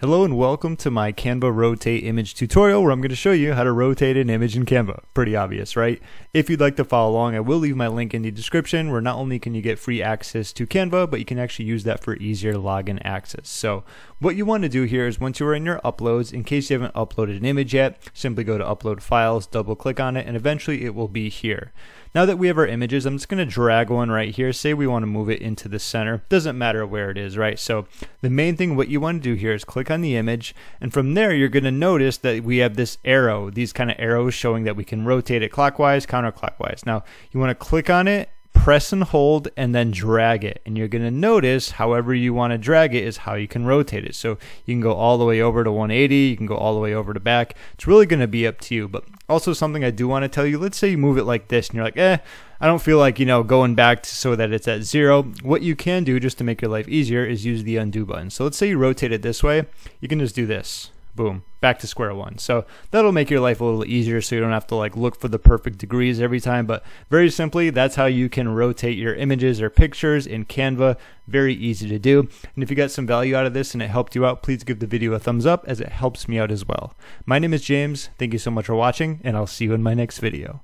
Hello and welcome to my Canva Rotate image tutorial where I'm going to show you how to rotate an image in Canva. Pretty obvious, right? If you'd like to follow along, I will leave my link in the description where not only can you get free access to Canva, but you can actually use that for easier login access. So what you want to do here is once you are in your uploads, in case you haven't uploaded an image yet, simply go to upload files, double click on it, and eventually it will be here. Now that we have our images, I'm just going to drag one right here. Say we want to move it into the center. Doesn't matter where it is, right? So the main thing what you want to do here is click on the image. And from there, you're going to notice that we have this arrow, these kind of arrows showing that we can rotate it clockwise, counterclockwise. Now you want to click on it press and hold and then drag it. And you're going to notice however you want to drag it is how you can rotate it. So you can go all the way over to 180, you can go all the way over to back. It's really going to be up to you. But also something I do want to tell you, let's say you move it like this and you're like, eh, I don't feel like, you know, going back to, so that it's at zero. What you can do just to make your life easier is use the undo button. So let's say you rotate it this way, you can just do this boom, back to square one. So that'll make your life a little easier so you don't have to like look for the perfect degrees every time. But very simply, that's how you can rotate your images or pictures in Canva. Very easy to do. And if you got some value out of this and it helped you out, please give the video a thumbs up as it helps me out as well. My name is James. Thank you so much for watching and I'll see you in my next video.